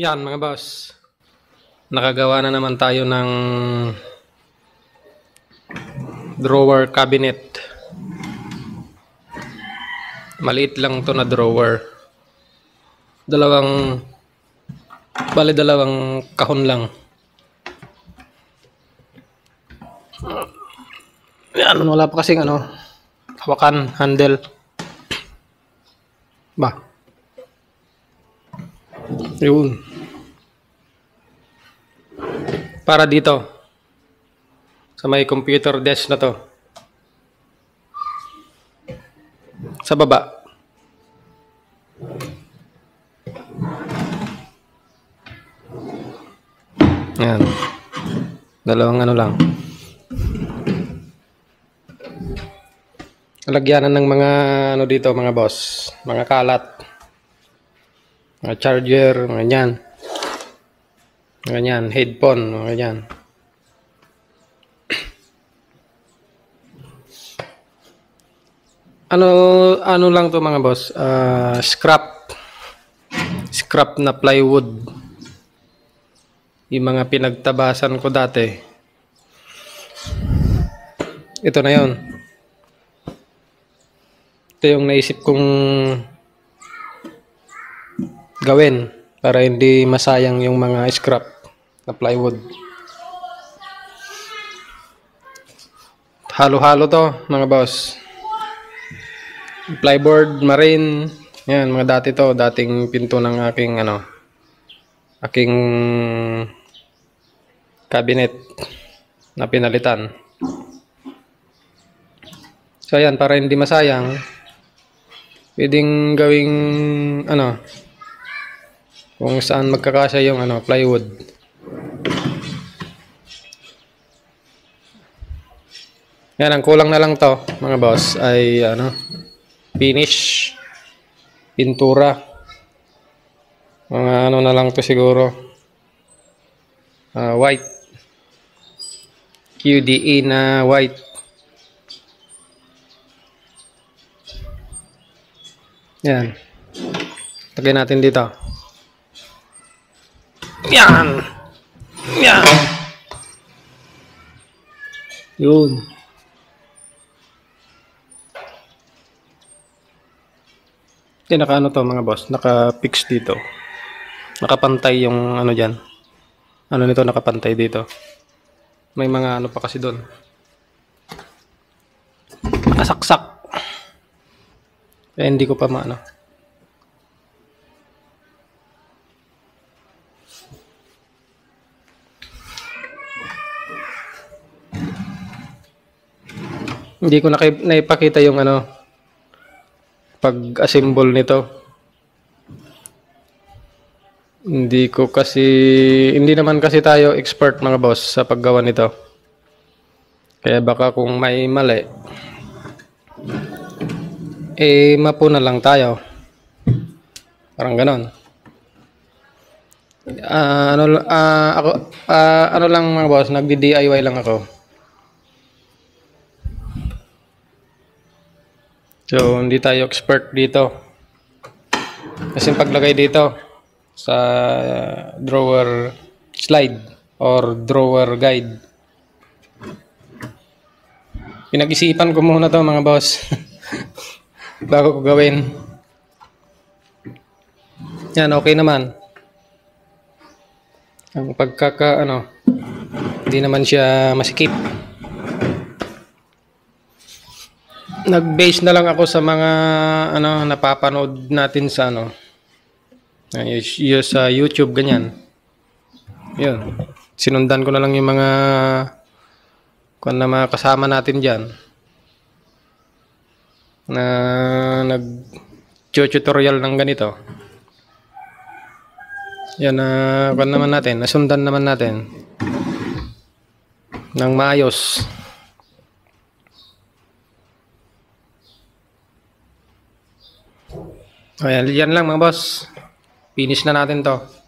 Yan mga boss. Nakagawa na naman tayo ng drawer cabinet. Maliit lang to na drawer. Dalawang bali dalawang kahon lang. Yan, wala pa kasing ano, hawakan, handle. Ba? Yun. Para dito. Sa may computer desk na to. Sa baba. Yan. Dalawang ano lang. Lagyanan ng mga ano dito mga boss. Mga kalat. Mga charger, mga yan. Mga yan, headphone, mga yan. Ano ano lang to mga boss? Ah, scrap. Scrap na plywood. Yung mga pinagtabasan ko dati. Ito na yon. Ito yung naisip kong gawin para hindi masayang yung mga scrap na plywood. Halo-halo to mga boss. Plyboard, marine, yan mga dati to, dating pinto ng aking ano, aking cabinet na pinalitan. So ayan, para hindi masayang, pwedeng gawing ano, kung saan magkakasya yung ano, plywood. Yan, ang kulang na lang to, mga boss, ay ano, finish, pintura. Mga ano na lang to siguro. Ah, white. QDE na white. Yan. Lagay natin dito. Yan. Yan. Yun. Hindi naka ano to mga boss, naka-fix dito. Nakapantay yung ano diyan. Ano nito nakapantay dito. May mga ano pa kasi doon. Nakasaksak. Kaya hindi ko pa maano. Hindi ko na naipakita yung ano pag-assemble nito. Hindi ko kasi hindi naman kasi tayo expert mga boss sa paggawa nito. Kaya baka kung may mali eh mapuna lang tayo. Parang ganon. Ah, ano ah, ako ah, ano lang mga boss, nagdi-DIY lang ako. So, hindi tayo expert dito. Kasi paglagay dito sa drawer slide or drawer guide. Pinag-isipan ko muna to mga boss. Bago ko gawin. Yan, okay naman. Ang pagkaka, ano, hindi naman siya masikip. nag-base na lang ako sa mga ano napapanood natin sa ano sa YouTube ganyan. 'Yun. Sinundan ko na lang yung mga kung na mga kasama natin diyan na nag tutorial ng ganito. Yan na uh, kung naman natin, nasundan naman natin ng maayos. Ayan, yan lang mga boss. Finish na natin to.